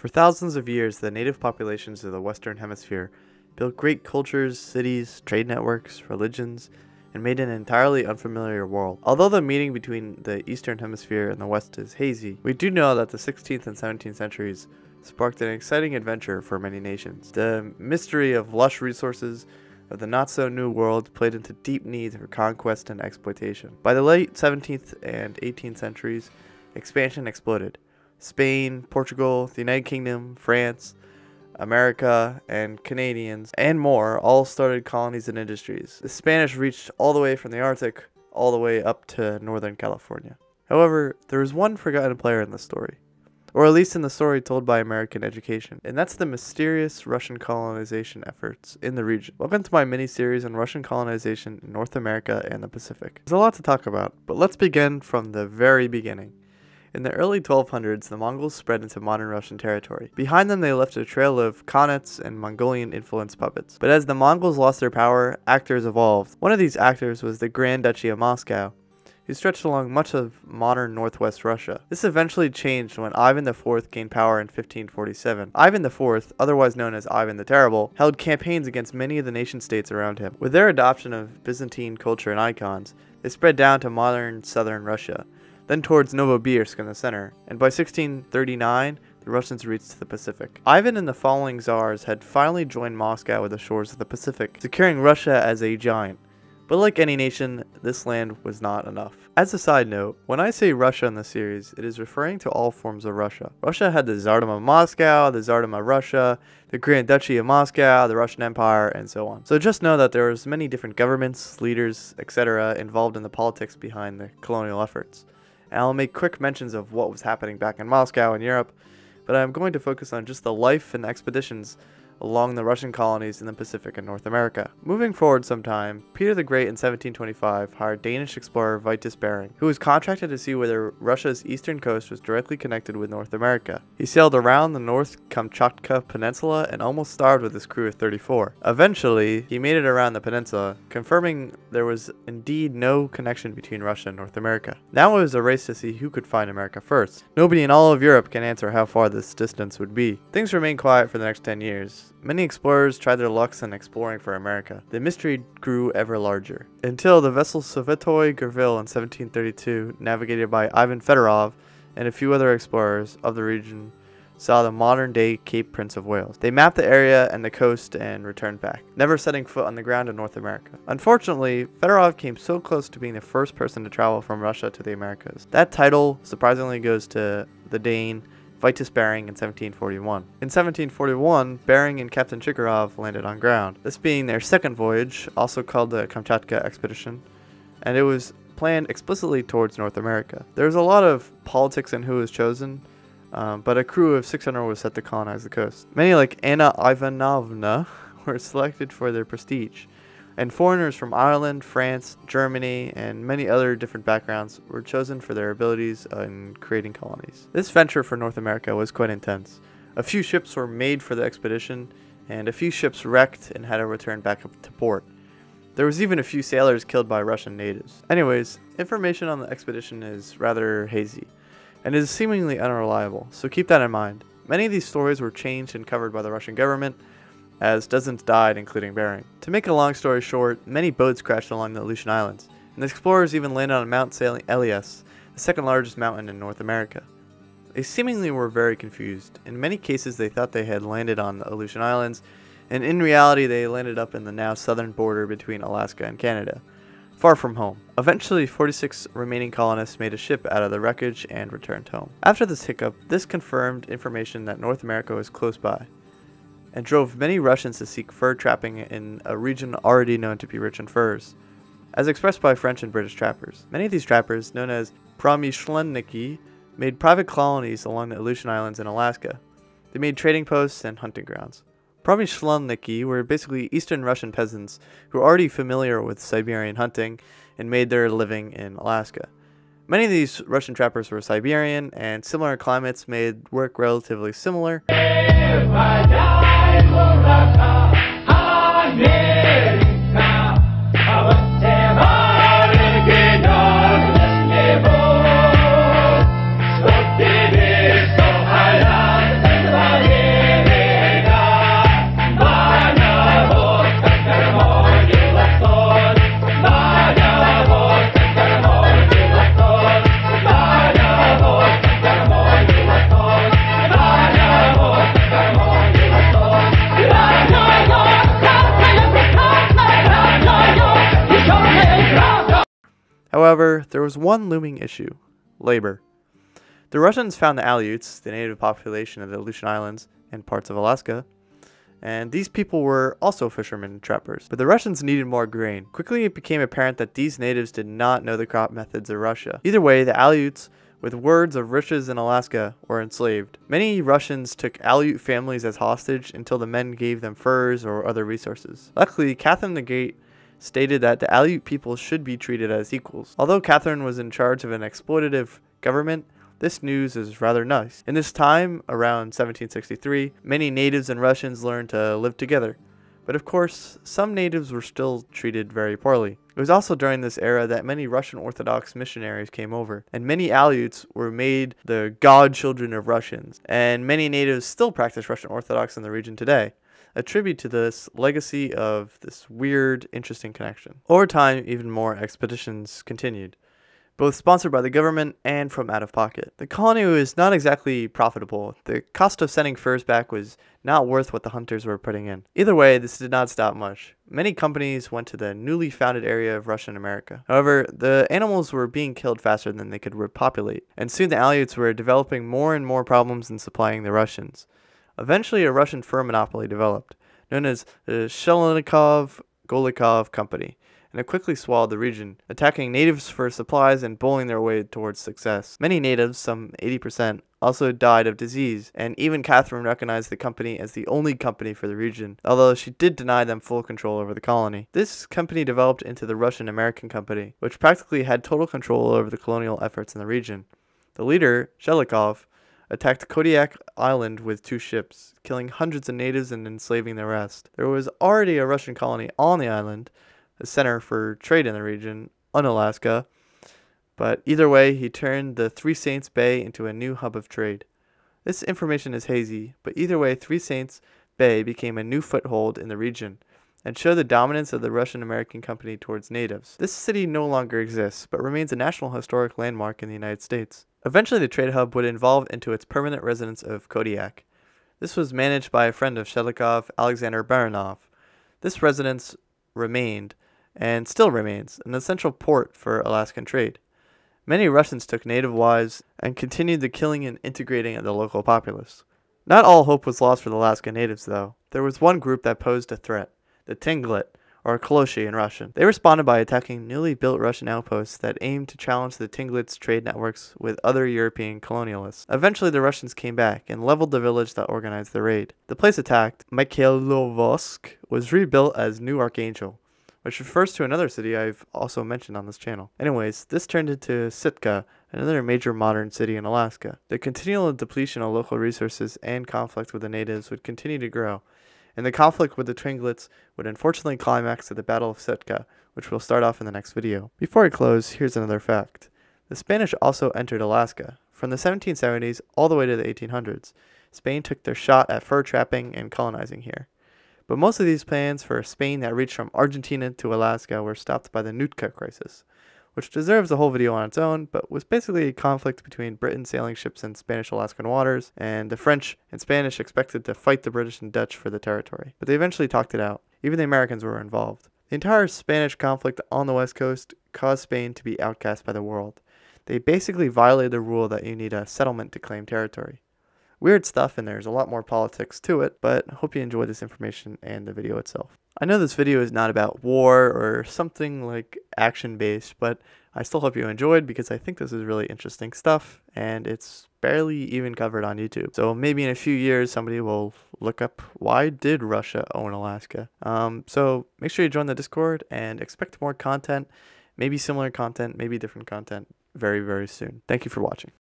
For thousands of years, the native populations of the Western Hemisphere built great cultures, cities, trade networks, religions, and made an entirely unfamiliar world. Although the meeting between the Eastern Hemisphere and the West is hazy, we do know that the 16th and 17th centuries sparked an exciting adventure for many nations. The mystery of lush resources of the not so new world played into deep needs for conquest and exploitation. By the late 17th and 18th centuries, expansion exploded. Spain, Portugal, the United Kingdom, France, America, and Canadians, and more all started colonies and industries. The Spanish reached all the way from the Arctic all the way up to Northern California. However, there is one forgotten player in the story, or at least in the story told by American education, and that's the mysterious Russian colonization efforts in the region. Welcome to my mini series on Russian colonization in North America and the Pacific. There's a lot to talk about, but let's begin from the very beginning. In the early 1200s, the Mongols spread into modern Russian territory. Behind them, they left a trail of Khanates and Mongolian influenced puppets. But as the Mongols lost their power, actors evolved. One of these actors was the Grand Duchy of Moscow, who stretched along much of modern northwest Russia. This eventually changed when Ivan IV gained power in 1547. Ivan IV, otherwise known as Ivan the Terrible, held campaigns against many of the nation states around him. With their adoption of Byzantine culture and icons, they spread down to modern southern Russia then towards Novosibirsk in the center, and by 1639, the Russians reached the Pacific. Ivan and the following czars had finally joined Moscow with the shores of the Pacific, securing Russia as a giant. But like any nation, this land was not enough. As a side note, when I say Russia in the series, it is referring to all forms of Russia. Russia had the Tsardom of Moscow, the Tsardom of Russia, the Grand Duchy of Moscow, the Russian Empire, and so on. So just know that there was many different governments, leaders, etc. involved in the politics behind the colonial efforts and I'll make quick mentions of what was happening back in Moscow and Europe, but I'm going to focus on just the life and expeditions along the Russian colonies in the Pacific and North America. Moving forward some time, Peter the Great in 1725 hired Danish explorer Vitus Bering, who was contracted to see whether Russia's eastern coast was directly connected with North America. He sailed around the North Kamchatka Peninsula and almost starved with his crew of 34. Eventually, he made it around the peninsula, confirming there was indeed no connection between Russia and North America. Now it was a race to see who could find America first. Nobody in all of Europe can answer how far this distance would be. Things remained quiet for the next 10 years. Many explorers tried their lucks in exploring for America. The mystery grew ever larger, until the vessel Savetoy Gurville in 1732, navigated by Ivan Fedorov and a few other explorers of the region, saw the modern-day Cape Prince of Wales. They mapped the area and the coast and returned back, never setting foot on the ground in North America. Unfortunately, Fedorov came so close to being the first person to travel from Russia to the Americas. That title surprisingly goes to the Dane Vitus Bering in 1741. In 1741, Bering and Captain Chikharov landed on ground, this being their second voyage, also called the Kamchatka Expedition, and it was planned explicitly towards North America. There was a lot of politics in who was chosen, um, but a crew of 600 was set to colonize the coast. Many like Anna Ivanovna were selected for their prestige, and foreigners from Ireland, France, Germany, and many other different backgrounds were chosen for their abilities in creating colonies. This venture for North America was quite intense. A few ships were made for the expedition, and a few ships wrecked and had to return back to port. There was even a few sailors killed by Russian natives. Anyways, information on the expedition is rather hazy, and is seemingly unreliable, so keep that in mind. Many of these stories were changed and covered by the Russian government, as dozens died, including Bering. To make a long story short, many boats crashed along the Aleutian Islands, and the explorers even landed on Mount. Elias, the second largest mountain in North America. They seemingly were very confused. In many cases, they thought they had landed on the Aleutian Islands, and in reality, they landed up in the now southern border between Alaska and Canada, far from home. Eventually, 46 remaining colonists made a ship out of the wreckage and returned home. After this hiccup, this confirmed information that North America was close by and drove many Russians to seek fur trapping in a region already known to be rich in furs, as expressed by French and British trappers. Many of these trappers, known as Promyshlenniki, made private colonies along the Aleutian Islands in Alaska. They made trading posts and hunting grounds. Promyshlenniki were basically Eastern Russian peasants who were already familiar with Siberian hunting and made their living in Alaska. Many of these Russian trappers were Siberian, and similar climates made work relatively similar. However, there was one looming issue labor. The Russians found the Aleuts, the native population of the Aleutian Islands and parts of Alaska, and these people were also fishermen and trappers. But the Russians needed more grain. Quickly it became apparent that these natives did not know the crop methods of Russia. Either way, the Aleuts with words of riches in Alaska were enslaved. Many Russians took Aleut families as hostage until the men gave them furs or other resources. Luckily, Catherine the Great stated that the Aleut people should be treated as equals. Although Catherine was in charge of an exploitative government, this news is rather nice. In this time, around 1763, many natives and Russians learned to live together. But of course, some natives were still treated very poorly. It was also during this era that many Russian Orthodox missionaries came over, and many Aleuts were made the godchildren of Russians, and many natives still practice Russian Orthodox in the region today a tribute to this legacy of this weird, interesting connection. Over time, even more expeditions continued both sponsored by the government and from out of pocket. The colony was not exactly profitable. The cost of sending furs back was not worth what the hunters were putting in. Either way, this did not stop much. Many companies went to the newly founded area of Russian America. However, the animals were being killed faster than they could repopulate, and soon the Aleuts were developing more and more problems in supplying the Russians. Eventually, a Russian fur monopoly developed, known as the Shelenikov Golikov Company and it quickly swallowed the region, attacking natives for supplies and bullying their way towards success. Many natives, some 80%, also died of disease, and even Catherine recognized the company as the only company for the region, although she did deny them full control over the colony. This company developed into the Russian American Company, which practically had total control over the colonial efforts in the region. The leader, Shelikov, attacked Kodiak Island with two ships, killing hundreds of natives and enslaving the rest. There was already a Russian colony on the island, a center for trade in the region, Unalaska. But either way, he turned the Three Saints Bay into a new hub of trade. This information is hazy, but either way, Three Saints Bay became a new foothold in the region and showed the dominance of the Russian American company towards natives. This city no longer exists, but remains a National Historic Landmark in the United States. Eventually, the trade hub would evolve into its permanent residence of Kodiak. This was managed by a friend of Shelikov, Alexander Baranov. This residence remained and still remains an essential port for Alaskan trade. Many Russians took native wives and continued the killing and integrating of the local populace. Not all hope was lost for the Alaska natives, though. There was one group that posed a threat the Tlingit, or Koloshi in Russian. They responded by attacking newly built Russian outposts that aimed to challenge the Tlingit's trade networks with other European colonialists. Eventually, the Russians came back and leveled the village that organized the raid. The place attacked, Mikhailovsk, was rebuilt as New Archangel which refers to another city I've also mentioned on this channel. Anyways, this turned into Sitka, another major modern city in Alaska. The continual depletion of local resources and conflict with the natives would continue to grow, and the conflict with the Tlingits would unfortunately climax at the Battle of Sitka, which we'll start off in the next video. Before I close, here's another fact. The Spanish also entered Alaska. From the 1770s all the way to the 1800s, Spain took their shot at fur trapping and colonizing here. But most of these plans for Spain that reached from Argentina to Alaska were stopped by the Nootka crisis, which deserves a whole video on its own, but was basically a conflict between Britain sailing ships in Spanish Alaskan waters, and the French and Spanish expected to fight the British and Dutch for the territory. But they eventually talked it out. Even the Americans were involved. The entire Spanish conflict on the west coast caused Spain to be outcast by the world. They basically violated the rule that you need a settlement to claim territory weird stuff and there's a lot more politics to it, but hope you enjoy this information and the video itself. I know this video is not about war or something like action based, but I still hope you enjoyed because I think this is really interesting stuff and it's barely even covered on YouTube. So maybe in a few years somebody will look up why did Russia own Alaska. Um, so make sure you join the Discord and expect more content, maybe similar content, maybe different content very, very soon. Thank you for watching.